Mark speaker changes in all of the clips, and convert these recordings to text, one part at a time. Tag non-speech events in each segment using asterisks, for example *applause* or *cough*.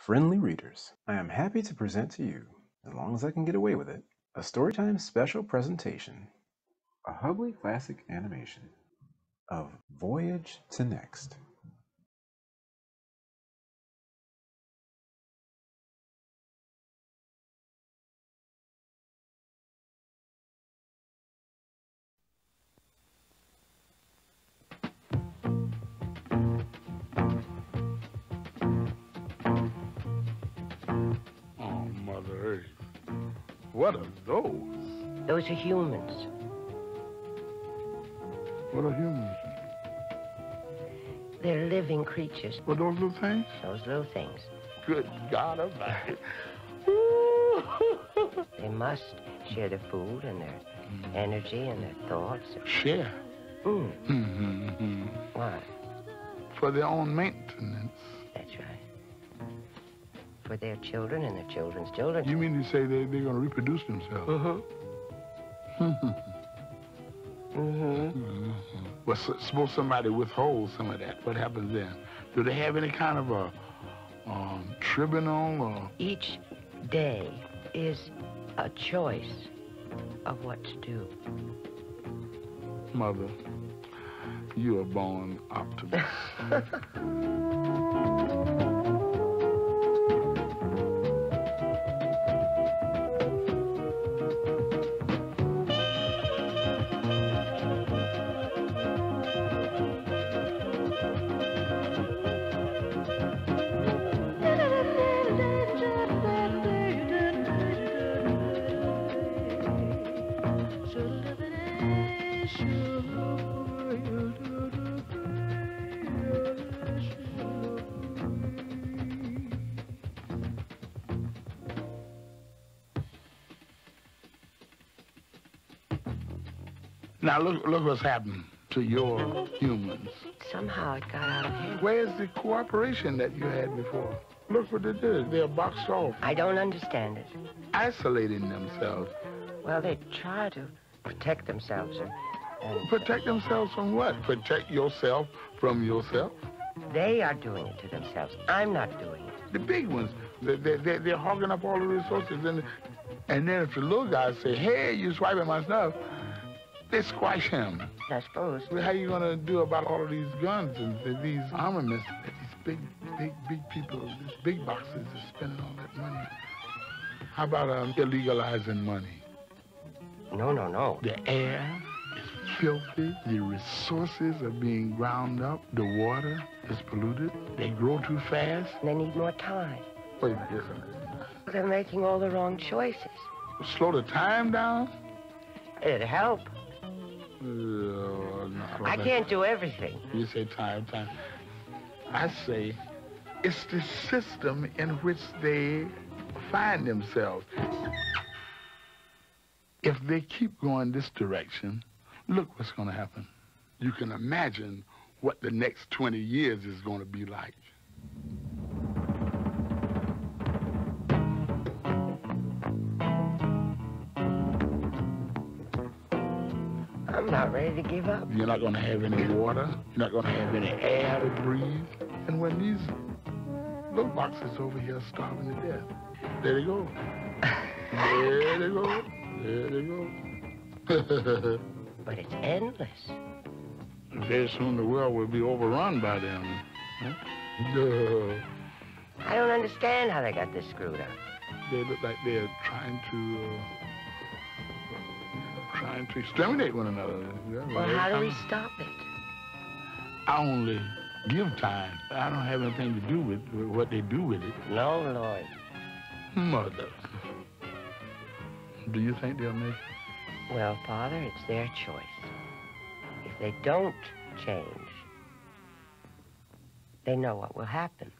Speaker 1: Friendly readers, I am happy to present to you, as long as I can get away with it, a Storytime special presentation, a Hubley Classic animation of Voyage to Next.
Speaker 2: What are those?
Speaker 3: Those are humans.
Speaker 2: What are humans?
Speaker 3: They're living creatures.
Speaker 2: What are those little things?
Speaker 3: Those little things.
Speaker 2: Good God Almighty. *laughs*
Speaker 3: They must share their food and their energy and their thoughts.
Speaker 2: Share.
Speaker 3: Mm.
Speaker 2: Mhm.
Speaker 3: Why?
Speaker 2: For their own maintenance.
Speaker 3: For their children and their children's children.
Speaker 2: You mean to say they, they're going to reproduce themselves?
Speaker 3: Mm-hmm. *laughs* Mm-hmm.
Speaker 2: Well, s- suppose somebody withholds some of that. What happens then? Do they have any kind of a um, tribunal or
Speaker 3: Each day is a choice of what to do.
Speaker 2: mother? You are born optimist. *laughs* now look, look what's happened to your humans.
Speaker 3: Somehow it got out of hand.
Speaker 2: Where's the cooperation that you had before? Look what they did. They're boxed off,
Speaker 3: I don't understand it.
Speaker 2: isolating themselves.
Speaker 3: Well, they try to protect themselves and, and
Speaker 2: Protect themselves from what? Protect yourself from yourself.
Speaker 3: they are doing it to themselves. I'm not doing it.
Speaker 2: The big ones, they, they, they, they're hogging up all the resources. And, and then if the little guys say, hey, you're swiping my stuff, they squash him.
Speaker 3: I suppose.
Speaker 2: Well, How you going to do about all of these guns and these armaments that these big, big, big people, these big boxes are spending all that money? How about um, illegalizing money?
Speaker 3: No, no, no.
Speaker 2: The air is filthy. The resources are being ground up. The water is polluted. They grow too fast.
Speaker 3: They need more time.
Speaker 2: Wait a minute.
Speaker 3: They're making all the wrong choices.
Speaker 2: Slow the time down?
Speaker 3: It'd help.
Speaker 2: Uh, no,
Speaker 3: I can't do everything.
Speaker 2: You say time, time. I say it's the system in which they find themselves. If they keep going this direction, look what's going to happen. You can imagine what the next 20 years is going to be like.
Speaker 3: I'm not ready to give up.
Speaker 2: You're not going to have any water. You're not going to have any air to breathe. And when these little boxes over here are starving to death, there they go. There they go. There they go. *laughs*
Speaker 3: But it's endless.
Speaker 2: Very soon the world will be overrun by them. Huh? No.
Speaker 3: I don't understand how they got this screwed up.
Speaker 2: They look like they're trying to uh, trying to exterminate one another.
Speaker 3: Well, how do we stop it?
Speaker 2: I only give time. I don't have anything to do with with what they do with it.
Speaker 3: No, Lord.
Speaker 2: Mother. Do you think they'll make it?
Speaker 3: Well, Father, it's their choice. If they don't change, they know what will happen.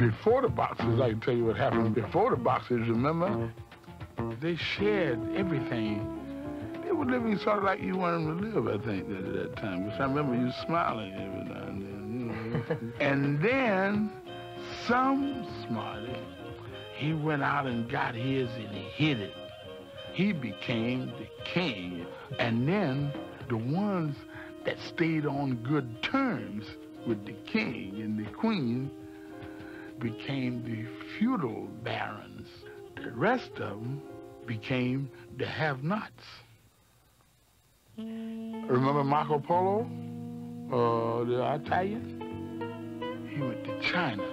Speaker 2: Before the boxes, I can tell you what happened. Before the boxes, remember? They shared everything. They were living sort of like you wanted them to live, I think, at that time. Because I remember you smiling every now and then, you know. *laughs* and then some smarty, he went out and got his and he hid it. He became the king. And then the ones that stayed on good terms with the king and the queen became the feudal barons. The rest of them became the have-nots. Remember Marco Polo, uh, the Italian? He went to China,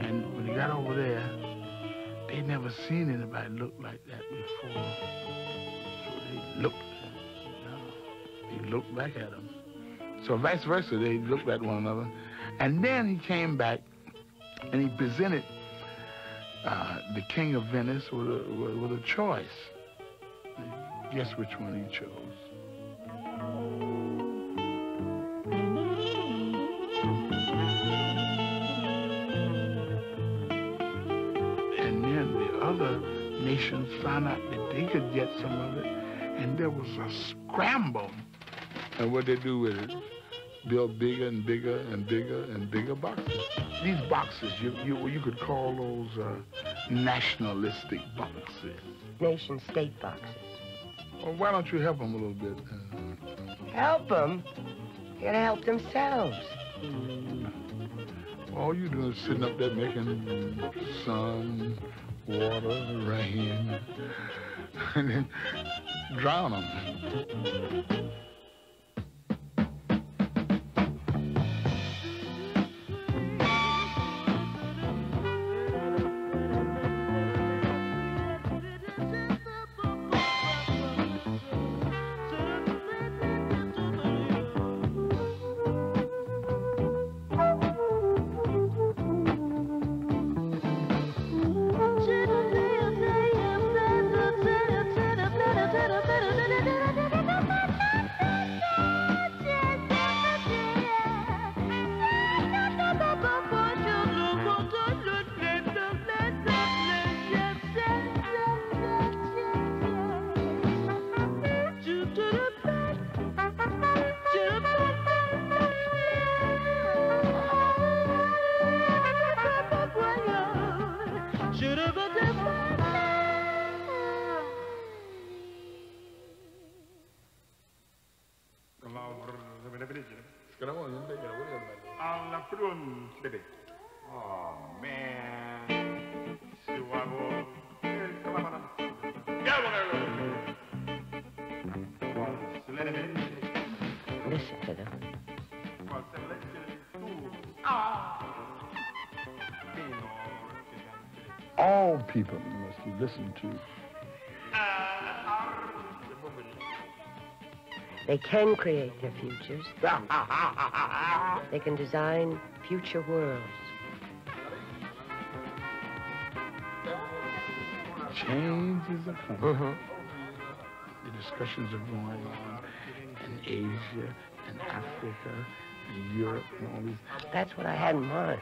Speaker 2: and when he got over there, they'd never seen anybody look like that before. So they looked, you know, they looked back at him. So vice versa, they looked at one another. And then he came back and he presented uh, the king of Venice with a, with, with a choice. Guess which one he chose? And then the other nations found out that they could get some of it, and there was a scramble. And what they do with it? Build bigger and bigger and bigger and bigger boxes. These boxes, you you, you could call those uh, nationalistic boxes.
Speaker 3: Nation state boxes.
Speaker 2: Well, why don't you help them a little bit? Uh,
Speaker 3: Help them? They gotta help themselves.
Speaker 2: all you're doing is sitting up there making sun, water, rain, *laughs* and then drown them.
Speaker 4: Alla fronte. Oh man.
Speaker 3: Listen to them.
Speaker 2: All people must be listened to.
Speaker 3: They can create their futures. *laughs* They can design future worlds.
Speaker 2: Change is a coming. Mm-hmm. The discussions are going on in Asia and Africa and Europe and all these.
Speaker 3: That's what I had in mind.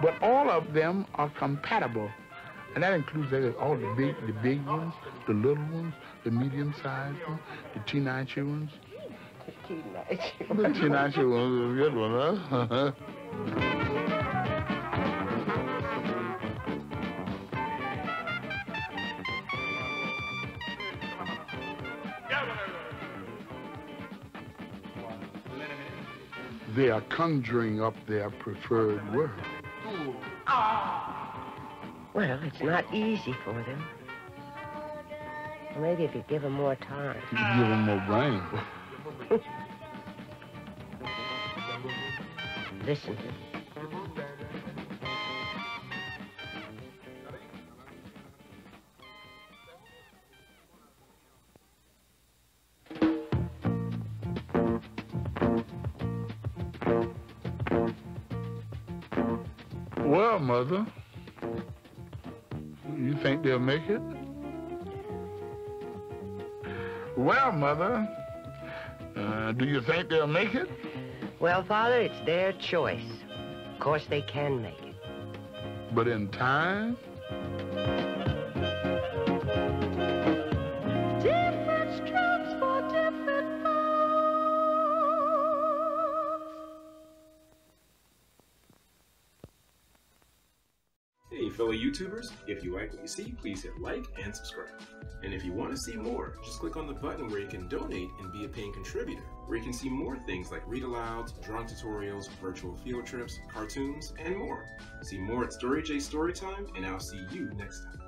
Speaker 2: But all of them are compatible. And that includes uh, all the big the big ones, the little ones, the medium sized ones, the teenage ones. The *laughs* teenage ones is a good one, huh? *laughs* They are conjuring up their preferred world.
Speaker 3: Well, it's not easy for them. Well, maybe if you give them more time.
Speaker 2: You give them more brain. *laughs*
Speaker 3: Listen to them.
Speaker 2: Well, Mother, you think they'll make it? Well, Mother, uh, do you think they'll make it?
Speaker 3: Well, Father, it's their choice. Of course, they can make it.
Speaker 2: But in time?
Speaker 5: Hey Fellow YouTubers, if you like what you see, please hit like and subscribe. And if you want to see more, just click on the button where you can donate and be a paying contributor, where you can see more things like read alouds, drawing tutorials, virtual field trips, cartoons, and more. See more at Story J Storytime, and I'll see you next time.